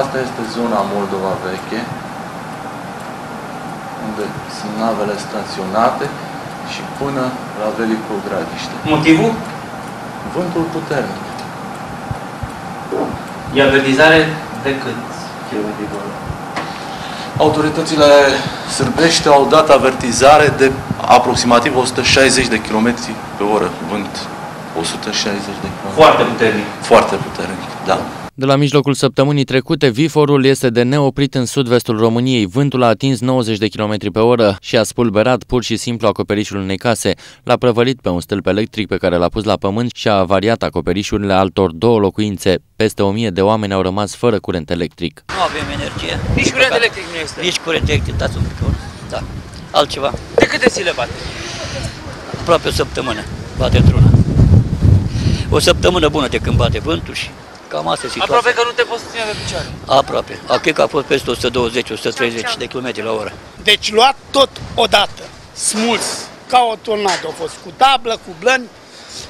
Asta este zona Moldova Veche, unde sunt navele staționate și până la Velicul Gradiște. Motivul? Vântul puternic. E avertizare de cât kilometri pe oră? Autoritățile sârbești au dat avertizare de aproximativ 160 de km pe oră. Vânt 160 de km. Foarte puternic. Foarte puternic, da. De la mijlocul săptămânii trecute, viforul este de neoprit în sud-vestul României. Vântul a atins 90 de km pe oră și a spulberat pur și simplu acoperișul unei case. L-a prăvălit pe un stâlp electric pe care l-a pus la pământ și a avariat acoperișurile altor două locuințe. Peste 1000 de oameni au rămas fără curent electric. Nu avem energie. Nici curent electric nu este. Nici curent electric, dați un pic. Da. Altceva. De câte zile bate? Aproape o săptămână. Bate într-una. O săptămână bună de când bate vântul și cam asta e situația. Aproape că nu te poți ține pe picioare. Aproape. A, cred că a fost peste 120-130 de km la oră. Deci luat tot odată, smuls, ca o tornadă a fost, cu tablă, cu blăni.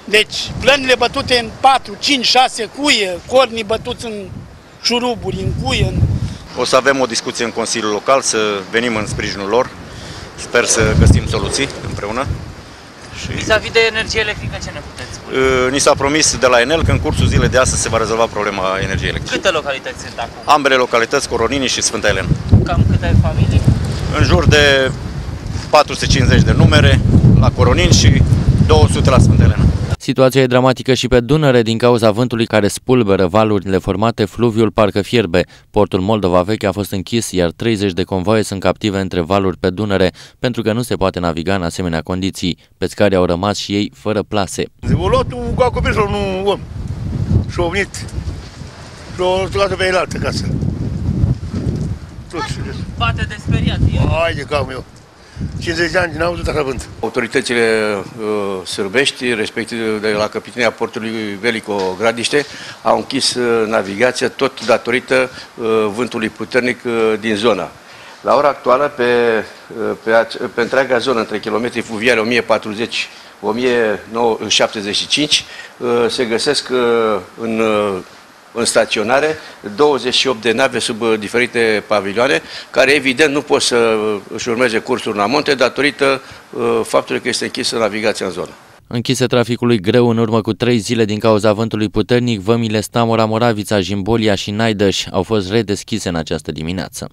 Deci blănile bătute în 4, 5, 6 cuie, cornii bătuți în șuruburi, în cuie. În... O să avem o discuție în Consiliul Local, să venim în sprijinul lor. Sper să găsim soluții împreună. Și Vis-a-vis de energie electrică, ce ne puteți spune? uh, ni s-a promis de la Enel că în cursul zilei de astăzi se va rezolva problema energiei electrice. Câte localități sunt acum? Ambele localități, Coronini și Sfânta Elena. Cam câte familii? În jur de 450 de numere la Coronini și 200 la Sfânta Elena. Situația e dramatică și pe Dunăre din cauza vântului care spulberă valurile formate, fluviul parcă fierbe. Portul Moldova Veche a fost închis, iar 30 de convoaie sunt captive între valuri pe Dunăre, pentru că nu se poate naviga în asemenea condiții. Pescarii au rămas și ei fără plase. O luat cu acoperișul un om și a venit și a luat pe el altă casă. Tot și Bate de speriat. E. Hai de cam eu. 50 de ani n-am văzut așa vânt. Autoritățile uh, sârbești, respectiv de la Capitania Portului Velico Gradiște, au închis uh, navigația tot datorită uh, vântului puternic uh, din zona. La ora actuală, pe, uh, pe, ace- pe întreaga zonă, între kilometrii fluviale 1040 1075, uh, se găsesc uh, în uh, în staționare 28 de nave sub uh, diferite pavilioane, care evident nu pot să uh, își urmeze cursul în amonte datorită uh, faptului că este închisă navigația în zonă. Închise traficului greu în urmă cu trei zile din cauza vântului puternic, vămile Stamora, Moravița, Jimbolia și Naidăș au fost redeschise în această dimineață.